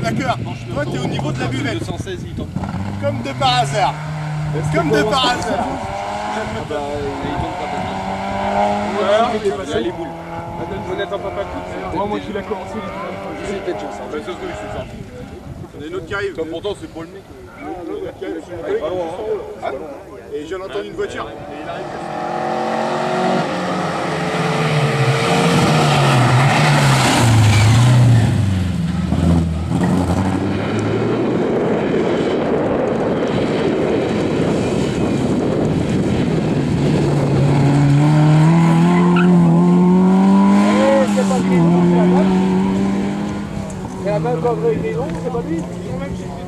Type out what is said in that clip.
d'accord. Toi, t'es au niveau de la buvette. 216, il tombe. Comme de par hasard. Comme de par hasard. Ah bah, il tombe pas maintenant. Ouais, Il y a les boules. On n'attend pas pas tout. Moi, moi, qui l'a commencé. C'est peut-être chance. Bah, ça se trouve, il s'est sorti. Il y en a une autre qui arrive. Toi, pourtant, c'est pas le mec. En haut, là. Et j'ai entendu une voiture. Et il arrive. c'est la bonne. Et la main c'est pas lui?